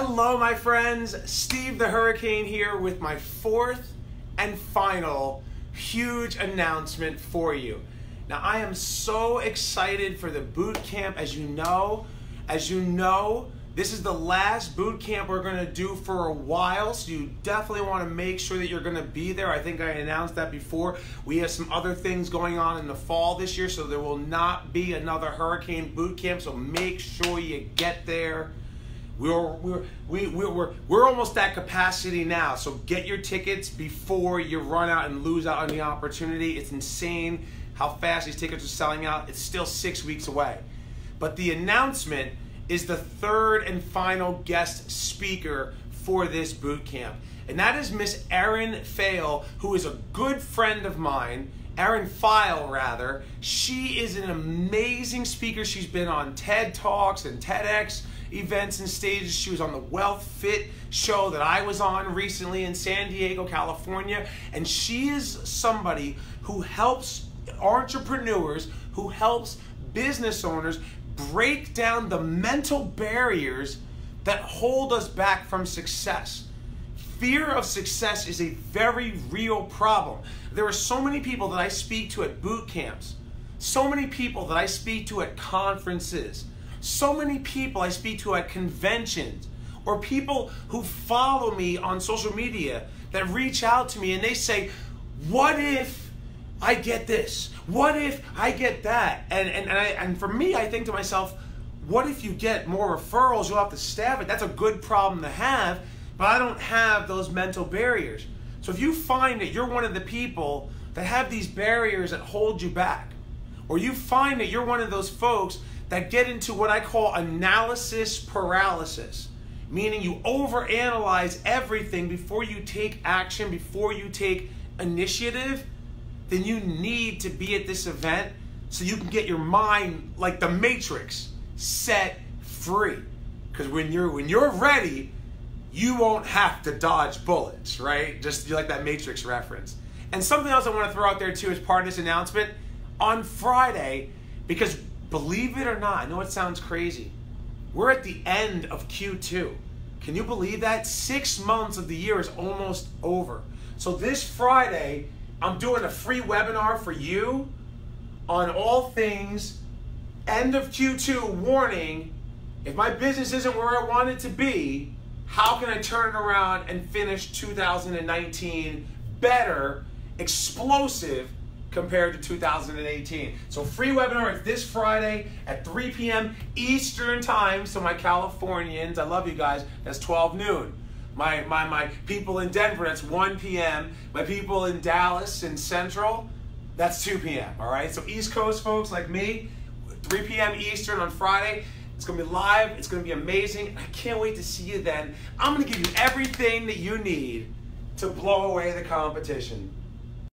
Hello, my friends. Steve the Hurricane here with my fourth and final huge announcement for you. Now, I am so excited for the boot camp. As you know, as you know, this is the last boot camp we're going to do for a while, so you definitely want to make sure that you're going to be there. I think I announced that before. We have some other things going on in the fall this year, so there will not be another Hurricane boot camp, so make sure you get there. We're, we're, we, we're, we're, we're almost at capacity now, so get your tickets before you run out and lose out on the opportunity. It's insane how fast these tickets are selling out. It's still six weeks away. But the announcement is the third and final guest speaker for this boot camp. And that is Miss Erin Fail, who is a good friend of mine. Erin File, rather. She is an amazing speaker. She's been on TED Talks and TEDx events and stages. She was on the Wealth Fit show that I was on recently in San Diego, California. And she is somebody who helps entrepreneurs, who helps business owners break down the mental barriers that hold us back from success. Fear of success is a very real problem. There are so many people that I speak to at boot camps, so many people that I speak to at conferences so many people I speak to at conventions or people who follow me on social media that reach out to me and they say, What if I get this? What if I get that? And, and, and, I, and for me, I think to myself, what if you get more referrals? You'll have to staff it. That's a good problem to have, but I don't have those mental barriers. So if you find that you're one of the people that have these barriers that hold you back, or you find that you're one of those folks that get into what I call analysis paralysis, meaning you overanalyze everything before you take action, before you take initiative, then you need to be at this event so you can get your mind like the matrix set free. Cuz when you're when you're ready, you won't have to dodge bullets, right? Just like that matrix reference. And something else I want to throw out there too as part of this announcement on Friday because Believe it or not, I know it sounds crazy. We're at the end of Q2. Can you believe that? Six months of the year is almost over. So this Friday, I'm doing a free webinar for you on all things end of Q2 warning. If my business isn't where I want it to be, how can I turn it around and finish 2019 better, explosive, compared to 2018. So free webinar is this Friday at 3 p.m. Eastern time. So my Californians, I love you guys, that's 12 noon. My, my, my people in Denver, that's 1 p.m. My people in Dallas and Central, that's 2 p.m. All right, so East Coast folks like me, 3 p.m. Eastern on Friday. It's gonna be live, it's gonna be amazing. I can't wait to see you then. I'm gonna give you everything that you need to blow away the competition.